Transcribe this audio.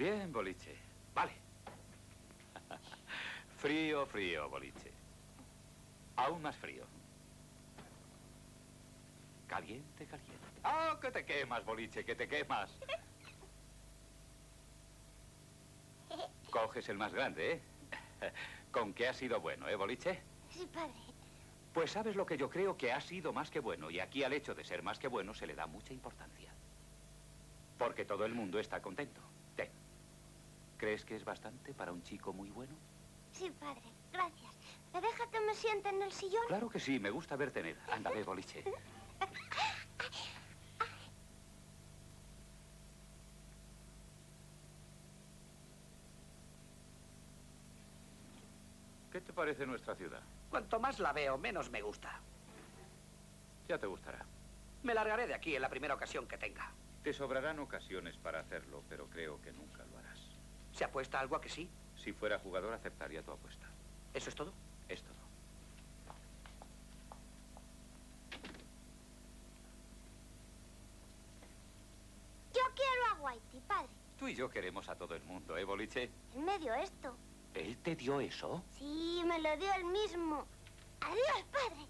Bien, boliche. Vale. frío, frío, boliche. Aún más frío. Caliente, caliente. ¡Ah, que te quemas, boliche, que te quemas! Coges el más grande, ¿eh? Con que ha sido bueno, ¿eh, boliche? Sí, padre. Pues sabes lo que yo creo que ha sido más que bueno, y aquí al hecho de ser más que bueno se le da mucha importancia. Porque todo el mundo está contento. Ten. ¿Crees que es bastante para un chico muy bueno? Sí, padre. Gracias. ¿Me deja que me siente en el sillón? Claro que sí, me gusta verte en Ándale, boliche. ¿Qué te parece nuestra ciudad? Cuanto más la veo, menos me gusta. Ya te gustará. Me largaré de aquí en la primera ocasión que tenga. Te sobrarán ocasiones para hacerlo, pero creo que nunca lo harás. ¿Se apuesta algo a que sí? Si fuera jugador, aceptaría tu apuesta. ¿Eso es todo? Es todo. Yo quiero a Whitey, padre. Tú y yo queremos a todo el mundo, ¿eh, Boliche? Él me dio esto. ¿Él te dio eso? Sí, me lo dio él mismo. Adiós, padre.